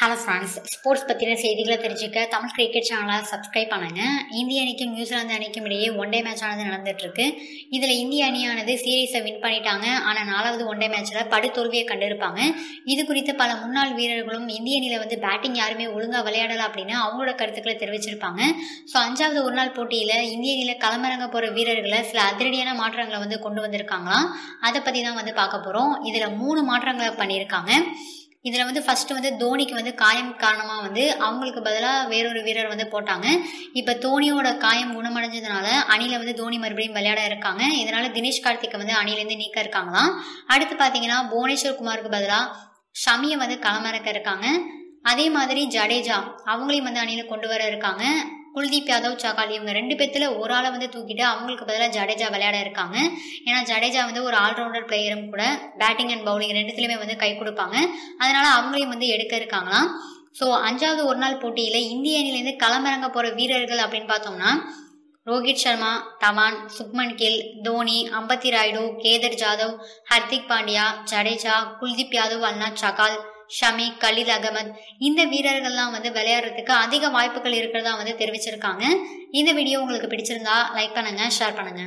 Hello friends sports பற்றின செய்திகளை தெரிஞ்சுக்க தமிழ் கிரிக்கெட் சேனலை சப்ஸ்கிரைப் பண்ணுங்க. இந்திய அணிக்கும் நியூசிலாந்து அணிக்கும் இடையே ஒன் டே மேட்ச் ஆனது நடந்துட்டுருக்கு. இதில் இந்திய அணியானது சீரீஸை வின் பண்ணிட்டாங்க. ஆனால் நாலாவது ஒன் டே மேட்ச்சில் படுதோல்வியை கண்டிருப்பாங்க. இது குறித்து பல முன்னாள் வீரர்களும் இந்திய அணியில் வந்து பேட்டிங் யாருமே ஒழுங்காக விளையாடலை அப்படின்னு அவங்களோட கருத்துக்களை தெரிவிச்சிருப்பாங்க. ஸோ அஞ்சாவது ஒரு நாள் போட்டியில் இந்திய அணியில் களமிறங்க போகிற வீரர்களை சில அதிரடியான மாற்றங்களை வந்து கொண்டு வந்திருக்காங்களாம். அதை பற்றி தான் வந்து பார்க்க போகிறோம் இதில் மூணு மாற்றங்களை பண்ணியிருக்காங்க. இதில் வந்து ஃபஸ்ட்டு வந்து தோனிக்கு வந்து காயம் காரணமாக வந்து அவங்களுக்கு பதிலாக வேறொரு வீரர் வந்து போட்டாங்க. இப்போ தோனியோட காயம் குணமடைஞ்சதுனால அணியில் வந்து தோனி மறுபடியும் விளையாட இருக்காங்க. இதனால தினேஷ் கார்த்திக்கை வந்து அணிலேருந்து நீக்க இருக்காங்களாம். அடுத்து பார்த்தீங்கன்னா புவனேஸ்வர் குமாருக்கு பதிலாக ஷமியை வந்து களமிறக்க இருக்காங்க. அதே மாதிரி ஜடேஜா அவங்களையும் வந்து அணியில் கொண்டு வர இருக்காங்க. குல்தீப் யாதவ் சகால் இவங்க ரெண்டு பேர்த்துல ஒரு ஆளை வந்து தூக்கிட்டு அவங்களுக்கு பதிலாக ஜடேஜா விளையாட இருக்காங்க. ஏன்னா ஜடேஜா வந்து ஒரு ஆல்ரவுண்டர் பிளேயரும் கூட பேட்டிங் அண்ட் பவுலிங் ரெண்டுத்துலையுமே வந்து கை கொடுப்பாங்க. அதனால அவங்களையும் வந்து எடுக்க இருக்காங்களாம். ஸோ அஞ்சாவது ஒரு நாள் போட்டியில் இந்திய அணிலேருந்து களமிறங்க போகிற வீரர்கள் அப்படின்னு பார்த்தோம்னா ரோஹித் சர்மா தவான் சுக்மன் கில் தோனி அம்பத்தி ராய்டு கேதர் ஜாதவ் ஹர்திக் பாண்டியா ஜடேஜா குல்தீப் யாதவ் அல்நாத் சகால் ஷமி கலீல் அகமத் இந்த வீரர்கள்லாம் வந்து விளையாடுறதுக்கு அதிக வாய்ப்புகள் இருக்கிறதா வந்து தெரிவிச்சிருக்காங்க. இந்த வீடியோ உங்களுக்கு பிடிச்சிருந்தா லைக் பண்ணுங்க ஷேர் பண்ணுங்க.